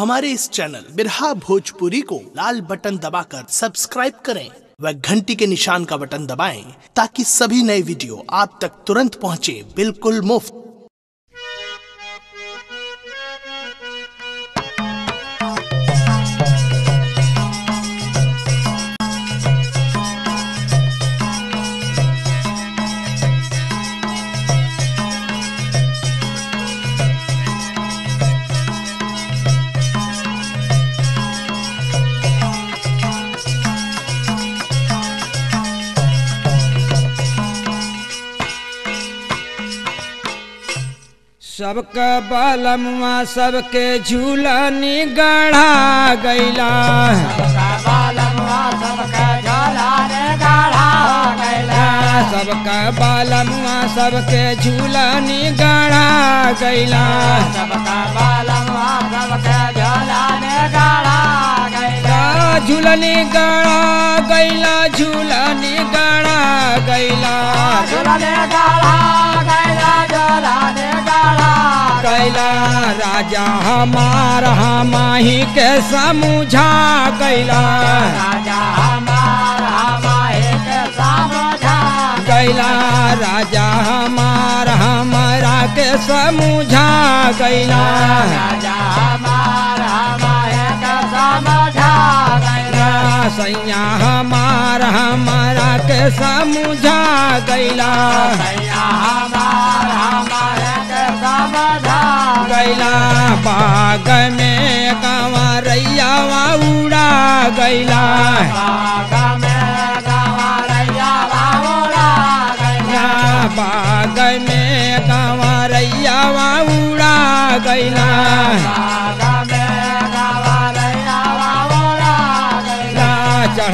हमारे इस चैनल बिरहा भोजपुरी को लाल बटन दबाकर सब्सक्राइब करें व घंटी के निशान का बटन दबाएँ ताकि सभी नए वीडियो आप तक तुरंत पहुँचे, बिल्कुल मुफ़्त। सबके बलमुआ सबके झूलनी गढ़ा गैला सबके बलमुआ सबके झूलनी गढ़ा गैला झूलनी गढ़ा गैला झूलनी गढ़ा गैला कैला राजा हमार, हमाही के समझा कैला। कैला राजा हमार, हमारा के समझा कैला। सैया हमार, हमारा के समझा कैला गैला। बाग में कंवरैया उड़ा गैला। बाग में कंवरैया उड़ा गैला।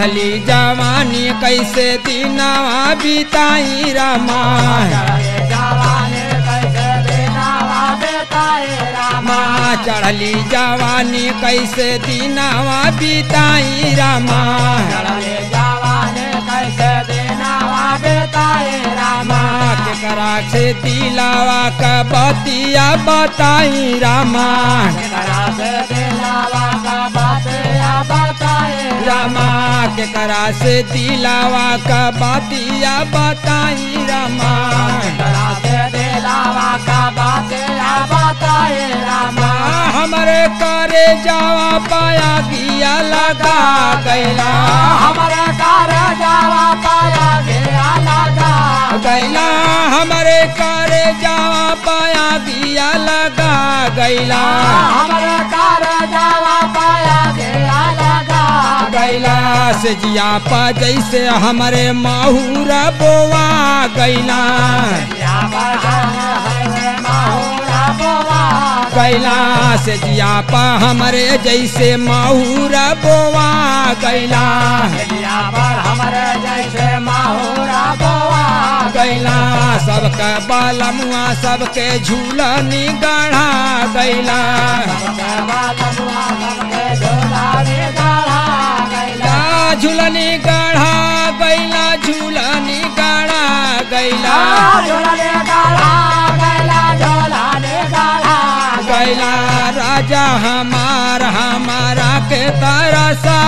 चढ़ली जवानी, कैसे दिनवा बिताई रमा चढ़ली जवानी, कैसे दिनवा बिताई रमा माँ केकरा से दिलावा का बतिया बताई रामा रामा केकरा से दिलावा का बतिया बताई रामा। रामा। हमारे करे जावा पाया गिया लगा गैला। हमारे कार जावा पाया गया लगा। गैला हमारे करे जावा पाया गिया लगा गैला। हमारे कार जावा पाया गया लगा गैला से जिया पा जैसे हमारे माहूरा बोवा गैला। या बजान है गैला से जिया पा हमारे जैसे माहूरा बोवा गैला। गैला सबके बालमुआ सबके झूलनी गढ़ा गैला। झोलाने गाढ़ा गैला झूलनी गढ़ा गैला। गैला राजा हमार हमारा के तरसा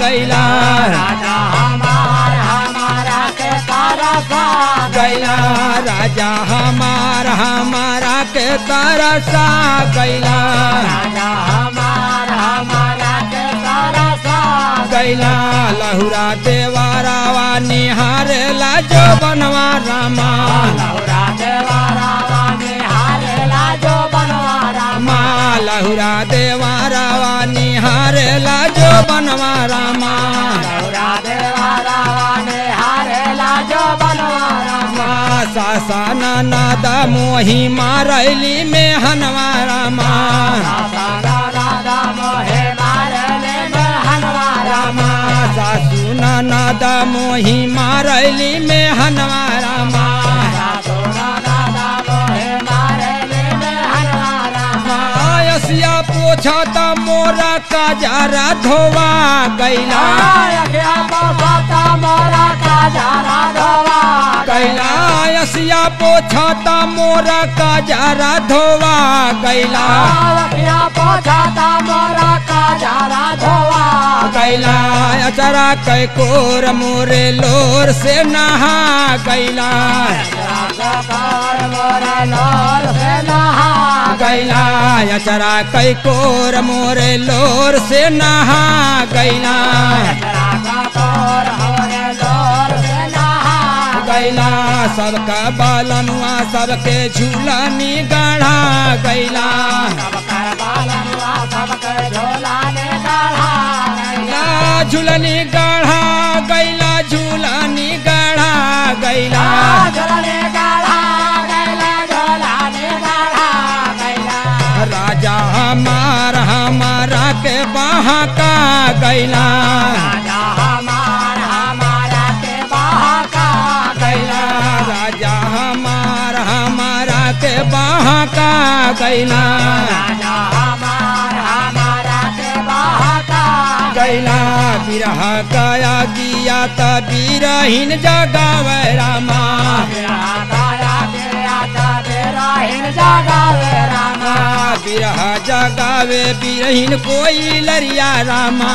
गैला। राजा हमार हमारा के तारा सा गैला। राजा हमार हमारा के तरसा गैला। राजा गैला लहुरा देवारावा निहारेला जो बनवा रामा। लहुरा देवारा वाने हारेला जो बनवारा माँ लहुरा देवारावा निहारेला जो बनवा रामा। लहुरा देवारा वाने हारेला जो बनवारा माँ सासा नादा मोही मारैली में हनवा रामा नादा मोही मारैली में मोहे मारले हनवारा मायसिया पोछा त मोरा काजारा धोवा गैला। मोरा का जारा धोवा कैलायसिया पोछा त मोरा काजारा धोवा गैला। पोछाता मोरा जारा गैला अचरा कैकोर मोरे लोर से नहा गैला गैला अचरा कैकोर मोरे लोर से नहा गैला गैला, सबका बालनुआ, सबके झूलनी गढ़ा गैला कर बालनुआ सबके झोला ने झूलनी गढ़ा गैला, झूलनी गढ़ा गैला। राजा हमार, हमारा के हमारा के गैला। हमारा के गैला राजा हमारा गैला बिरह गया गिया त बिरहीन जगावे रामा बिरह जगावे बिरहीन कोई लरिया रामा।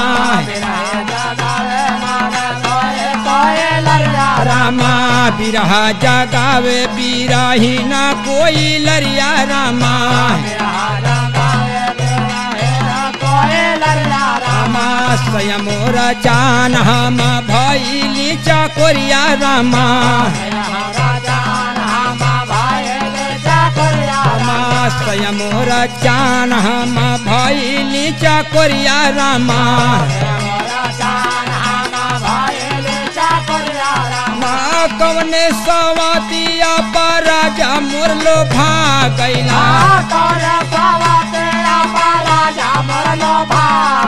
रामा। बिरह जगावे बिरहीन कोई लरिया रामा। स्वयं चान हम भैली चकोरिया रामा। स्वयं चान हम भैली चकोरिया रामा। कवने सवातिया पर राजा मुरलो भागैला। गैला पर राजा मुरलो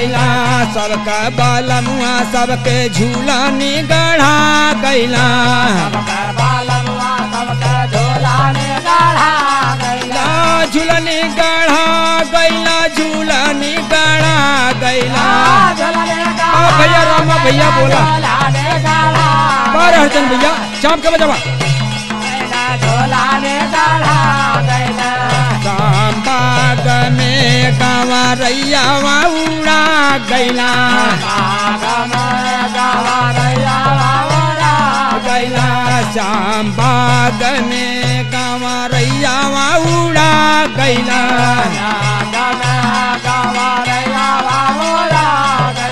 गैला सबका बालमुआ सबके झूलानी गढ़ा गैला गैला झूलनी गढ़ा गैला झूलनी गढ़ा गैला भैया रामा भैया बोला। बारह हरचंद भैया शाम के बजावा शाम बाग में गावा रैया ગયેલા ગયેલા ચાંબા ગમે ગાવા રૈયા વાવડા ગયેલા ગમે ગાવા રૈયા વાવડા